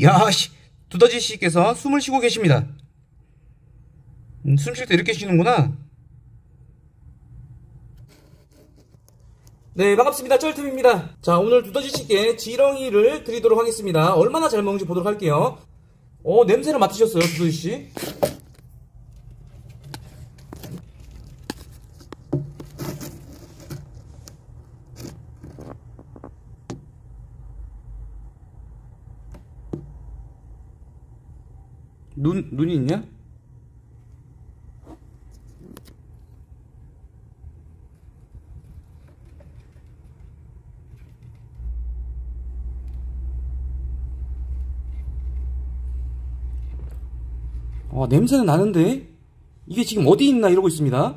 야씨. 두더지 씨께서 숨을 쉬고 계십니다. 음, 숨쉴 때 이렇게 쉬는구나. 네 반갑습니다. 쩔틈입니다. 자 오늘 두더지 씨께 지렁이를 드리도록 하겠습니다. 얼마나 잘 먹는지 보도록 할게요. 어 냄새를 맡으셨어요 두더지 씨 눈, 눈이 있냐? 아, 냄새는 나는데? 이게 지금 어디 있나 이러고 있습니다.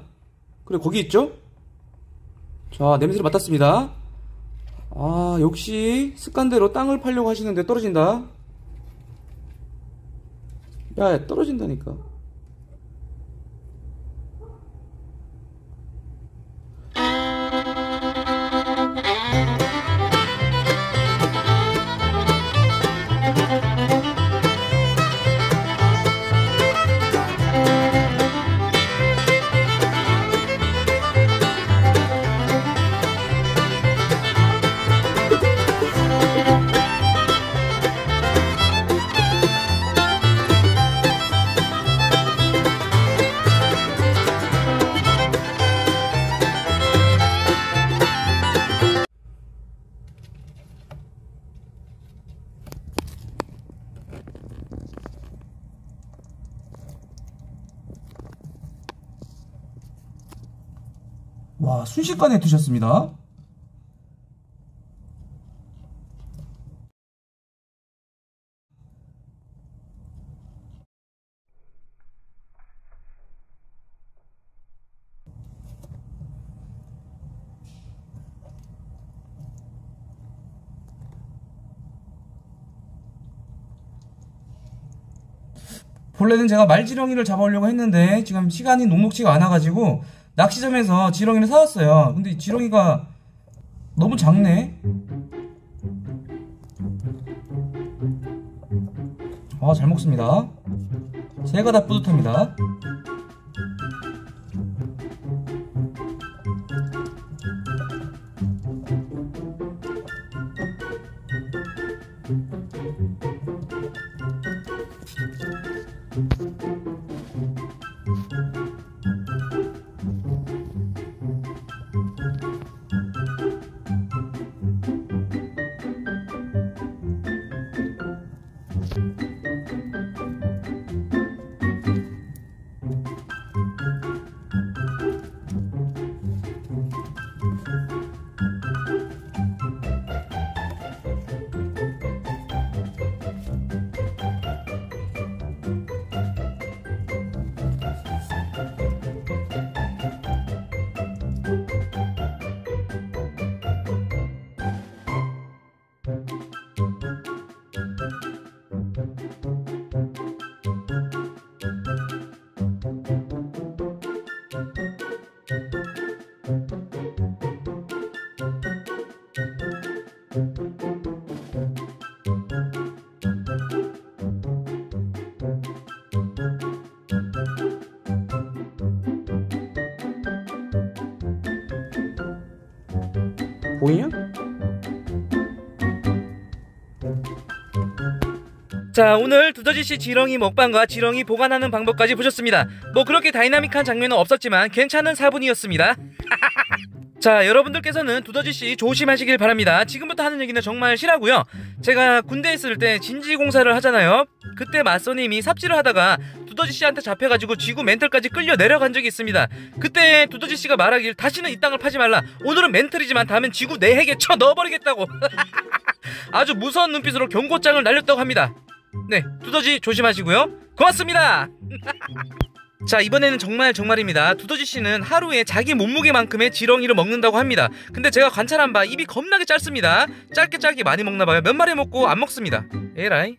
그래, 거기 있죠? 자, 냄새를 맡았습니다. 아, 역시 습관대로 땅을 팔려고 하시는데 떨어진다. 야, 떨어진다니까. 와, 순식간에 드셨습니다. 본래는 제가 말지렁이를 잡아오려고 했는데 지금 시간이 녹록지가 않아가지고 낚시점에서 지렁이를 사왔어요. 근데 이 지렁이가 너무 작네. 아, 잘 먹습니다. 제가 다 뿌듯합니다. 보이냐? 자 오늘 두더지씨 지렁이 먹방과 지렁이 보관하는 방법까지 보셨습니다 뭐 그렇게 다이나믹한 장면은 없었지만 괜찮은 사분이었습니다 자 여러분들께서는 두더지씨 조심하시길 바랍니다. 지금부터 하는 얘기는 정말 실화고요. 제가 군대에 있을 때 진지공사를 하잖아요. 그때 맞선임이 삽질을 하다가 두더지씨한테 잡혀가지고 지구 맨틀까지 끌려 내려간 적이 있습니다. 그때 두더지씨가 말하길 다시는 이 땅을 파지 말라. 오늘은 멘털이지만 다음엔 지구 내 핵에 쳐 넣어버리겠다고. 아주 무서운 눈빛으로 경고장을 날렸다고 합니다. 네, 두더지 조심하시고요. 고맙습니다. 자 이번에는 정말 정말입니다. 두더지 씨는 하루에 자기 몸무게만큼의 지렁이를 먹는다고 합니다. 근데 제가 관찰한 바 입이 겁나게 짧습니다. 짧게 짧게 많이 먹나 봐요. 몇 마리 먹고 안 먹습니다. 에라이